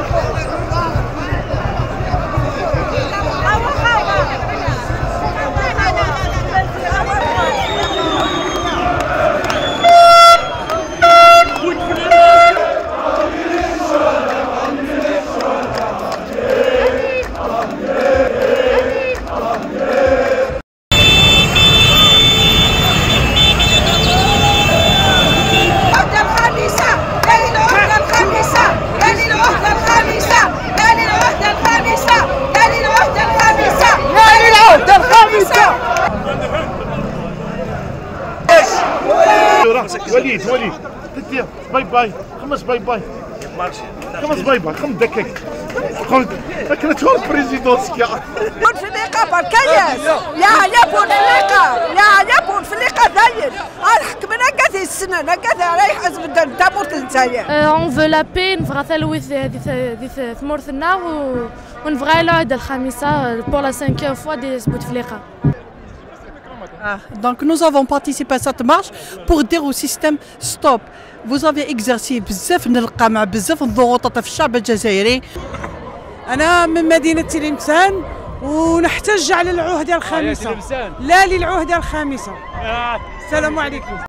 العهدة وليد وليد تدير باي باي. خمس باي باي. خمس باي باي. خمس دقائق لكن تقول بريزيدونسكي. يبون في اللقاء بالكياس يا يبون اللقاء يا يبون في اللقاء داير الحكمنا كثي السنة كثي رايح حزب الدم تابوت نتايا Euh, on veut la paix, نبغى تلوث هذه ثمورثنا ونبغى العهدة الخامسة pour la cinquième fois دي بوتفليقة. Donc nous avons participé à cette marche pour dire au système stop. Vous avez exercé بزاف من القمع بزاف الضغوطات في الشعب الجزائري أنا من مدينة تلمسان ونحتج على العهدة الخامسة لا للعهدة الخامسة السلام عليكم